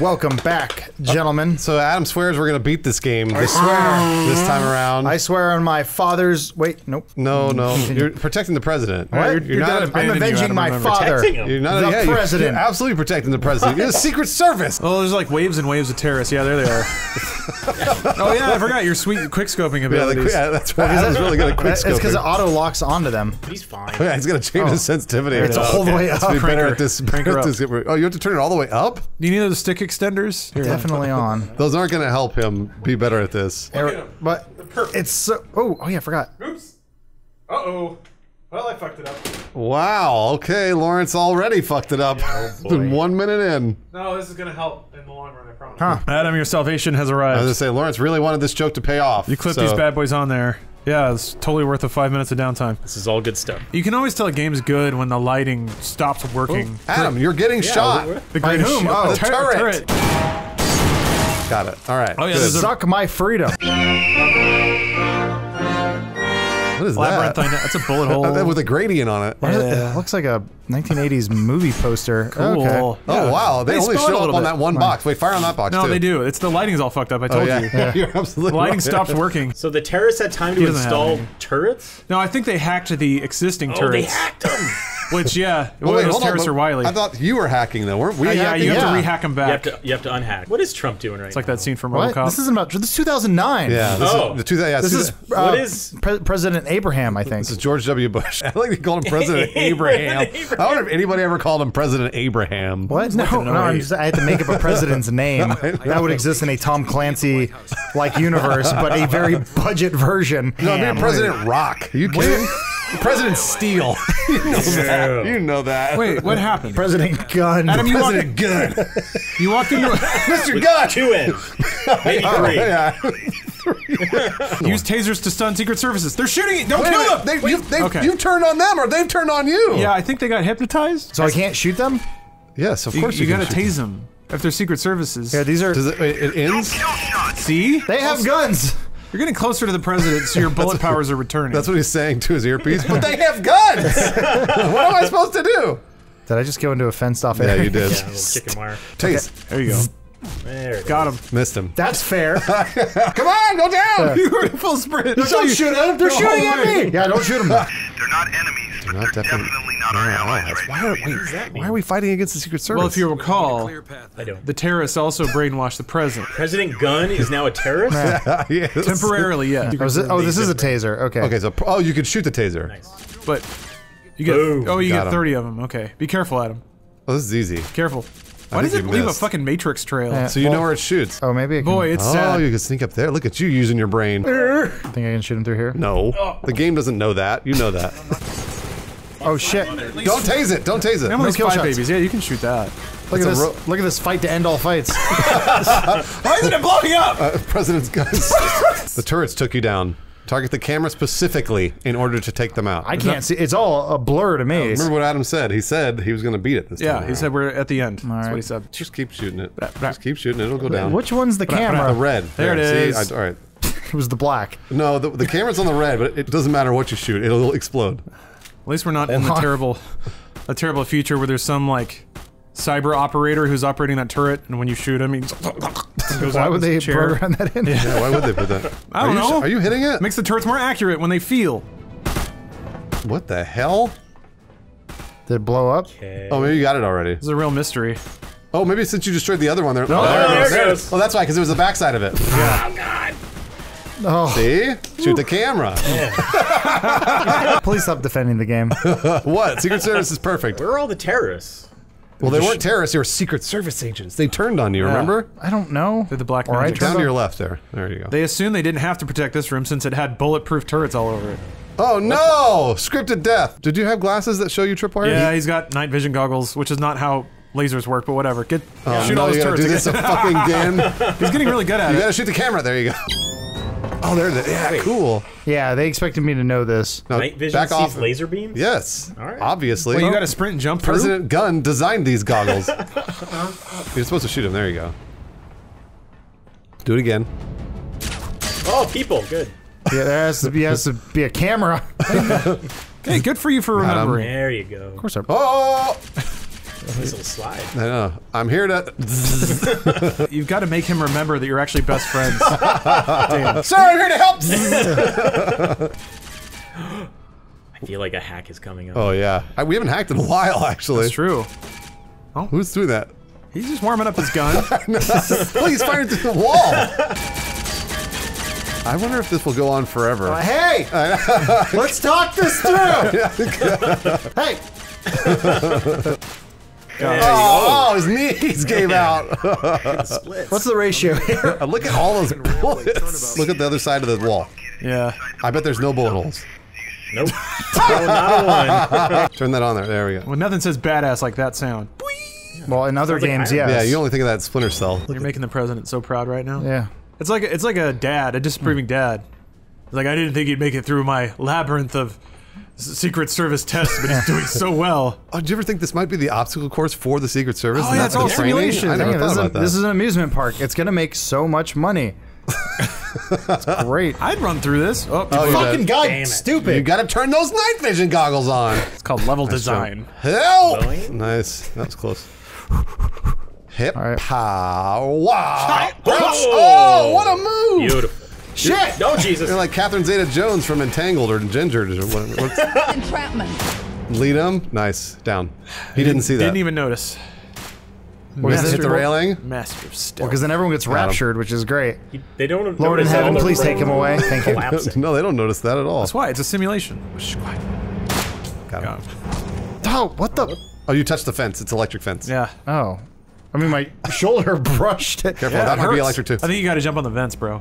Welcome back, gentlemen. So Adam swears we're gonna beat this game I this, swear. this time around. I swear on my father's. Wait, nope. no, no, you're protecting the president. What? You're, you're not. I'm abandoning you, avenging my remember. father. Him. You're not. The yeah, you're- president. You're absolutely protecting the president. You're the Secret Service. Oh, there's like waves and waves of terrorists. Yeah, there they are. oh yeah, I forgot your sweet quick scoping Yeah, the, abilities. yeah, that's why Adam's really good at quick It's because it auto locks onto them. He's fine. Yeah, he's gonna change his oh. sensitivity. It's all the way up. Better at this. Crank her better at up. this. Oh, you have to turn it all the way up. You need to stick extenders? Here. Definitely on. Those aren't gonna help him be better at this. But it's so. Oh, oh yeah, I forgot. Oops. Uh oh. Well, I fucked it up. Wow. Okay, Lawrence already fucked it up. It's been one minute in. No, this is gonna help in the long run. I promise. Huh. Adam, your salvation has I was arrived. gonna say Lawrence really wanted this joke to pay off. You clip so- these bad boys on there. Yeah, it's totally worth the five minutes of downtime. This is all good stuff. You can always tell a game's good when the lighting stops working. Oh, Adam, you're getting shot. The By greatest whom? Oh, the turret. Got it. All right. Oh, yeah, good. Suck my freedom. What is Labyrinthine. that? That's a bullet hole. That with a gradient on it. What is it? It looks like a 1980s movie poster. Cool. Okay. Oh Yeah. wow, they, only spell show up little on bit. that one box. Wait, fire on that box No, too. they do. It's the lighting's all fucked up. I Oh told yeah, you. you're absolutely The lighting right. stops working. So the terrorists had time to install turrets? No, I think they hacked the existing Oh, they turrets. hacked them. Which, yeah, Well, well, wait, those hold on, terrorists but are wily. I thought you were hacking though, weren't we? Uh, yeah, you have Yeah. to rehack them You back. have to you have to unhack. What is Trump doing right now? it's like that scene from What? RoboCop. This isn't about. This is 2009. Yeah, this Oh. is the two. Yeah, This two- is uh, What is- Pre- President Abraham, I think. This is George W. Bush. I like to call him President Abraham. I wonder if anybody ever called him President Abraham. What? No, no, I'm just, I had to make up a president's name that would exist in a Tom Clancy like universe, but a very budget version. No, I mean President Rock. Are you kidding? President Steele. you know that. You know that. Wait, what happened? President Gun. Adam, you walked, President Gunn. you walked into Mr. Gunn. two in. Maybe oh, three. Yeah. use tasers to stun Secret Services. They're shooting it. Don't Wait kill minute. them. They, you, they, Okay. you turned on them, or they've turned on you. Yeah, I think they got hypnotized. so I can't shoot them? Yes, of You, course you, you, gotta shoot tase them if they're Secret Services. Yeah, these are. Does it, it ends? See, They have guns. You're getting closer to the president, so your bullet powers are returning. That's what he's saying to his earpiece. But they have guns. what am I supposed to do? Did I just go into a fenced off Yeah, area? you did. Yeah, a little chicken wire. Taste. there you go. There it Got is. him. Missed him. That's fair. Come on, go down. You were in full sprint. don't shoot at them. They're shooting at me. Yeah, don't shoot them. They're not enemies, but not they're definitely- definitely not our allies right Why now. are, wait, why are we fighting against the Secret Service? Well, if you recall, I don't. the terrorists also brainwashed the president President Gunn is now a terrorist? yes. temporarily. Yeah, Oh, is it- oh, this is a taser. Okay. Okay, so oh, you could shoot the taser. Nice. but you get Boom. oh, you Got get 'em. thirty of them. Okay, be careful, Adam. Oh, this is easy. Careful. Why does it you leave a fucking matrix trail? Yeah. So you know where it shoots. Oh, maybe I can. Boy, it's Oh, sad. you can sneak up there. Look at you using your brain. I think I can shoot him through here. No, oh. the game doesn't know that. You know that. Oh shit! Don't tase it. Don't tase it. Emily's kill five shots. babies. Yeah, you can shoot that. Look at this! ro- Look at this fight to end all fights. Why isn't it blowing up? Uh, President's guns. the turrets took you down. Target the camera specifically in order to take them out. I can't see. It's all a blur to me. Remember what Adam said? He said he was going to beat it this Yeah, time. he said we're at the end. That's right. what he said. Just keep shooting it. Just keep shooting it. It'll go down. Which one's the camera? The red. There it see? is. I- all right. It was the black. No, the, the camera's on the red, but it doesn't matter what you shoot. It'll explode. At least we're not in the on. terrible, a terrible future where there's some like cyber operator who's operating that turret, and when you shoot him, he just goes Why out would his they chair. program that in? Yeah, why would they put that? I don't are you, know. Are you hitting it? Makes the turrets more accurate when they feel. What the hell? Did it blow up? Okay. Oh, maybe you got it already. This is a real mystery. Oh, maybe since you destroyed the other one, there. No, oh, there it there it goes. Oh, that's why, because it was the backside of it. Oh, Oh. See? Shoot the camera. please stop defending the game. what? Secret Service is perfect. Where are all the terrorists? Well, they weren't terrorists. They were Secret Service agents. They turned on you. Remember? I don't know. They're the black Or I Down to your left there. There you go. They assumed they didn't have to protect this room since it had bulletproof turrets all over it. oh no! Scripted death. Did you have glasses that show you tripwires? Yeah, he's got night vision goggles, which is not how lasers work, but whatever. Get Oh, shoot no, all you those gotta turrets. do this a fucking again. He's getting really good at You it. You gotta shoot the camera. There you go. Oh, there it is. Yeah, cool. Yeah, they expected me to know this. Now, Night vision back sees off. laser beams? Yes. All right. Obviously. Well, you got to sprint and jump through. President Gunn designed these goggles. You're supposed to shoot him. There you go. Do it again. Oh, people. Good. Yeah, there has to be, has to be a camera. Hey, good for you for remembering. There you go. Of course, I- Oh! This little slide. I know. I'm here to. You've got to make him remember that you're actually best friends. Damn. Sir, I'm here to help. I feel like a hack is coming up. oh yeah, I, we haven't hacked in a while actually. That's true. Oh. Who's doing that? He's just warming up his gun. Look, he's firing through the wall. I wonder if this will go on forever. Uh, hey! Let's talk this through! hey! Oh, his knees gave out. Splits. What's the ratio here? Look at all those bullets. Look at the other side of the wall. yeah. I bet there's no bullet holes. Nope. no, not one. Turn that on there. There we go. Well, nothing says badass like that sound. Well, in other Sounds games, Iron yes. Yeah, you only think of that Splinter Cell. You're making the president so proud right now. Yeah. It's like it's like a dad, a disapproving hmm. dad. It's like I didn't think he'd make it through my labyrinth of s- Secret Service test, but he's doing so well. Oh, do you ever think this might be the obstacle course for the Secret Service? Oh, yeah, that's it's all the training? simulation. I never Dang it, thought this, is about a, that. this is an amusement park. It's gonna make so much money. It's great. I'd run through this. Oh, Oh, you Fucking did. guy, Damn it. stupid. You gotta turn those night vision goggles on. it's called level design. Help! Boing. Nice. That was close. Hip All right. pow wow. Oh! Oh, what a move! Beautiful. Shit! No, Jesus. You're like Catherine Zeta-Jones from Entangled or Gingered or whatever. What's- Entrapment. Lead him. Nice. Down. He didn't see that. Didn't even notice. Well, hit the railing. Master of stealth. Because then everyone gets raptured, which is great. They don't. Lord in notice all heaven, the please take him away. Thank you. No, they don't notice that at all. That's why it's a simulation. Got him. Oh, what the? Oh, you touched the fence. It's electric fence. Yeah. Oh. I mean, my shoulder brushed it. Careful, Yeah, that it might be electric too. I think you got to jump on the vents, bro.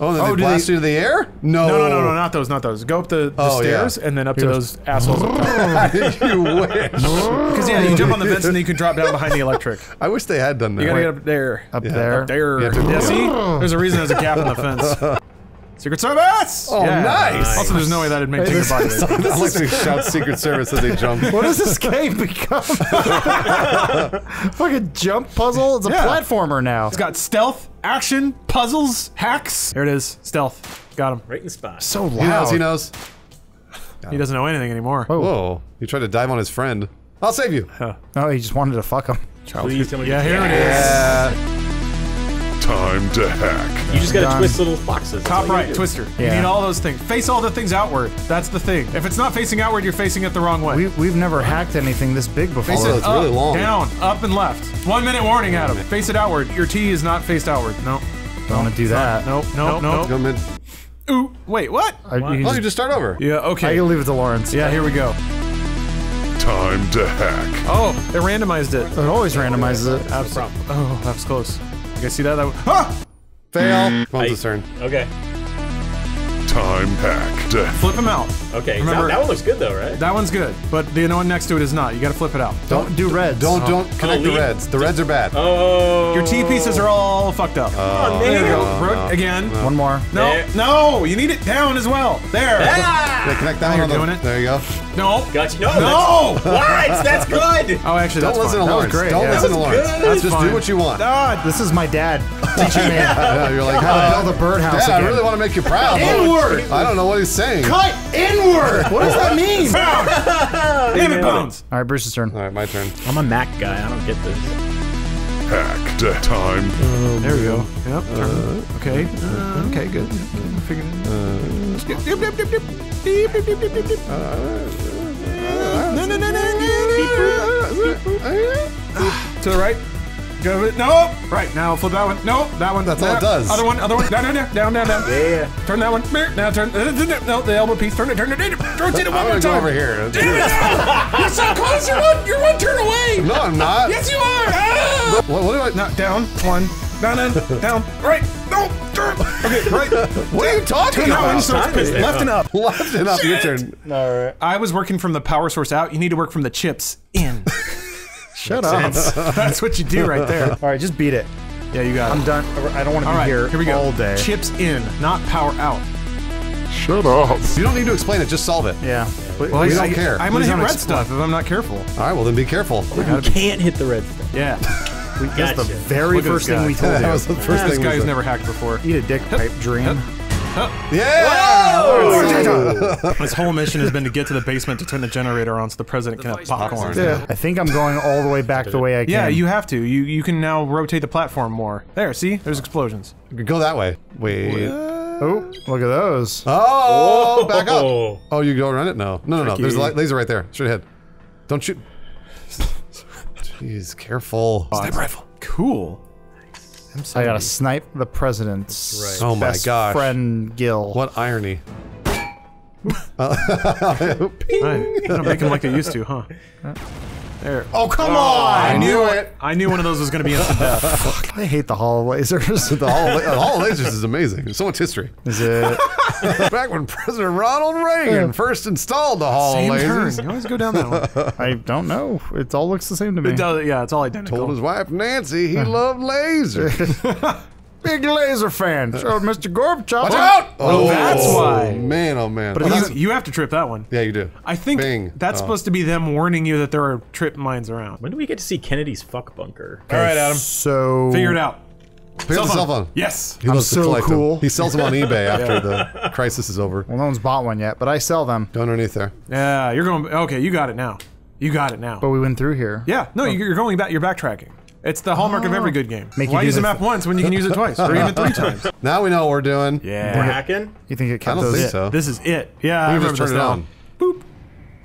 Oh, and then Oh, they do blast they- you to the air? No. No, no, no, no, not those, not those. Go up the, the Oh, yeah. stairs and then up to those assholes. you wish. Because yeah, you jump on the vents and then you can drop down behind the electric. I wish they had done that. You gotta get up there. Up there. Up there. You Yeah, see? There's a reason there's a gap in the fence. Secret Service! Oh, nice. Also, there's no way that'd make Hey, Tinker this Body. I like to shout Secret Service as they jump. What does this game become? Fucking jump puzzle? It's a Yeah. platformer now. It's got stealth, action, puzzles, hacks. There it is. Stealth. Got him. Right in the spot. So He knows, loud. he knows. He doesn't know anything anymore. Whoa. He tried to dive on his friend. I'll save you. No, oh, he just wanted to fuck him. Please tell me. Yeah, here it is. Yeah. Time to hack. You just gotta Done. twist little boxes. That's Top all you right, do. twister. You need all those things. Face all the things outward. That's the thing. If it's not facing outward, you're facing it the wrong way. We, we've never hacked anything this big before. Face Although it oh, it's up, really long. down, up, and left. One minute warning, Adam. Face it outward. Your T is not faced outward. No. Don't want to do that. Nope, nope, nope. Go mid. Ooh, wait, what? I, oh, you can Oh, you just, just start over. Yeah, okay. I okay. can leave it to Lawrence. Yeah, here we go. Time to hack. Oh, it randomized it. It always randomizes it. Abs- oh, that was close. You guys see that? that was- ah! Fail. Phone's I- turn. Okay. Time hack. Flip him out. Okay. Remember- that, that one looks good though, right? That one's good, but the one next to it is not. You gotta flip it out. Don't do reds. Don't don't connect the reds. The reds are bad. Oh. Your T pieces are all fucked up. Oh, there you man. go. Bro- Again. One more. No, There. no, you need it down as well. There. Yeah, connect that Now you're on the- doing it. There you go. No. Got you. No. No. That's, what? That's good. Oh, actually, Don't that's listen fine. to was great, Don't yeah. listen to That was Lawrence. good. That's just fine. do what you want. Ah, This is my dad teaching me Yeah, you're like, how to "Huh? build a birdhouse Dad, I really want to make you proud. Inward! I don't know what he's saying. Cut inward! What does that mean? damn it, Bones. All right, Bruce's turn. All right, my turn. I'm a Mac guy. I don't get this. hack. To time. There we go. Yep. turn. okay. Uh, okay. Good. Okay, Figured. No, no, no, no, no, no. To the right. Go with no. Right now, flip that one. No, that one. That's all it does. Other one. Other one. Down, down, down, down, down, down. Yeah. Turn that one. Now turn. No, the elbow piece. Turn it. Turn it. Turn it. Turn it one more gonna go time. over here. Damn it! You're so close. You're one. You're one turn away. No, I'm not. Yes, you are. Ah! What, what do I? No, down, one, down, down, down, right, no, turn. Okay, right. What are you talking Turn that one, about? so it's Time left and up. Left and up. Your turn. All right. I was working from the power source out. You need to work from the chips in. Shut up. That's what you do right there. All right, just beat it. Yeah, you got it. I'm done. I don't want to be right, here, here we go. all day. Chips in, not power out. Shut up. You don't need to explain it. Just solve it. Yeah. We don't I- care. I'm gonna hit red stuff if I'm not careful. All right, well then be careful. You can't hit the red stuff. Yeah. Gotcha. The very Look first thing we told That you. was the first this thing guy we who's said. never hacked before. Eat a dick pipe dream. Yeah! His whole mission has been to get to the basement to turn the generator on so the president can have popcorn. I think I'm going all the way back the way I can. Yeah, you have to. You you can now rotate the platform more. There, see? There's explosions. Go that way. Wait. Oh, look at those. Oh, oh back up. Oh. Oh, you go around it? No. No, no, no. There's a laser right there. Straight ahead. Don't shoot. Jeez, careful. Sniper rifle. Cool. I gotta snipe the president's Right. Oh my best gosh. friend Gil. What irony. Uh, right. They don't make them like they used to, huh? There. Oh come oh, on! I knew it. I knew one of those was going to be instant death. I hate the Hall of Lasers. The Hall of, the Lasers is amazing. There's so much history. Is it? Back when President Ronald Reagan first installed the Hall Same of turn. Lasers, You always go down that one. I don't know. It all looks the same to me. It does, yeah, it's all identical. told his wife Nancy he loved lasers. Big laser fan. Showed Mr. Gorbachev. Watch out! Oh, that's oh, why. Man, oh man. But Oh, that's- You, you have to trip that one. yeah, you do. I think Bing. that's Oh. supposed to be them warning you that there are trip mines around. When do we get to see Kennedy's fuck bunker? All right, Adam. So Figure it out. Pick up the cell phone. Yes. He loves to so collect them. cool. He sells them on eBay after the crisis is over. Well, no one's bought one yet, but I sell them. Go underneath there. Yeah, you're going. Okay, you got it now. You got it now. But we went through here. Yeah, no, oh. you're going back. You're backtracking. It's the hallmark of every oh. good game. Make Why do use a the- map once when you can use it twice or even three times? Now we know what we're doing. Yeah. We're hacking? You think it I kept don't those? think so. This is it. Yeah, I We remember just turn it on. Boop.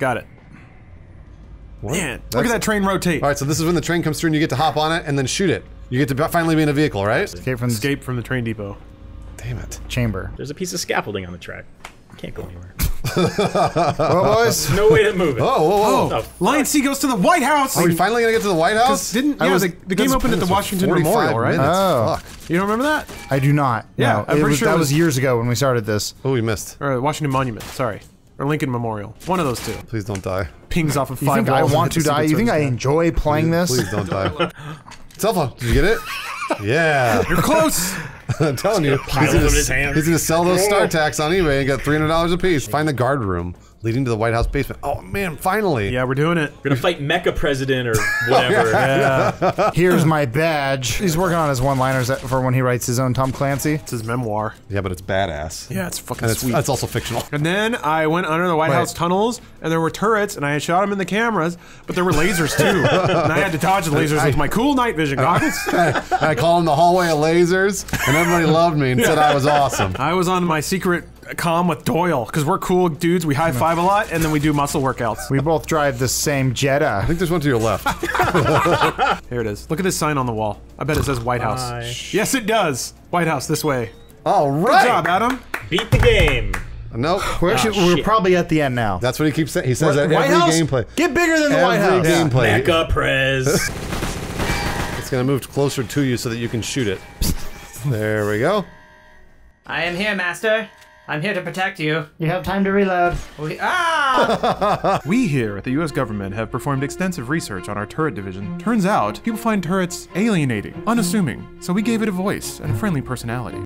Got it. Man, look at that train rotate. All right, so this is when the train comes through and you get to hop on it and then shoot it. You get to finally be in a vehicle, right? Escape from the Escape from the train depot. Damn it. chamber. There's a piece of scaffolding on the track. Can't go anywhere. Well, boys. No way to move it. Oh, whoa, whoa. Oh. oh Lion C goes to the White House. Are we finally gonna get to the White House? didn't yeah, was- the, the game that's- opened at the Washington Memorial, right? minutes. Oh. Fuck. You don't remember that? I do not. Yeah, no, I'm pretty was, sure that was was- years ago when we started this. Oh, we missed. Or uh, Washington Monument. Sorry, or Lincoln Memorial. One of those two. Please don't die. Pings off of five. You five think I walls and want to die? You think I enjoy playing this? Please don't die. Cell phone. Did you get it? Yeah. You're close. I'm telling you. He's gonna, his hand. he's gonna sell those star oh. tax on eBay and get $300 a piece. Find the guard room leading to the White House basement. Oh, man, finally. yeah, we're doing it. We're gonna fight Mecha President or whatever. Yeah, Here's my badge. He's working on his one-liners for when he writes his own Tom Clancy. it's his memoir. Yeah, but it's badass. Yeah, it's fucking And it's, sweet. it's also fictional. And then I went under the White Wait. House tunnels, and there were turrets, and I had shot them in the cameras, but there were lasers too, and I had to dodge the lasers with my cool night vision goggles. and I call him the hallway of lasers, and everybody loved me and said I was awesome. I was on my secret comm with Doyle because we're cool dudes. We high five a lot, and then we do muscle workouts. We both drive the same Jetta. I think there's one to your left. Here it is. Look at this sign on the wall. I bet it says White House. Hi. Yes, it does. White House this way. All Good job, Adam. Beat the game. Nope. We're actually Ah, we're probably at the end now. That's what he keeps saying. He says that White every House? gameplay. Get bigger than the Every White House. gameplay. Mecha Prez. It's gonna move closer to you so that you can shoot it. There we go. I am here, Master. I'm here to protect you. You have time to reload. We, ah! We here at the US government have performed extensive research on our turret division. Turns out, people find turrets alienating, unassuming, so we gave it a voice and a friendly personality.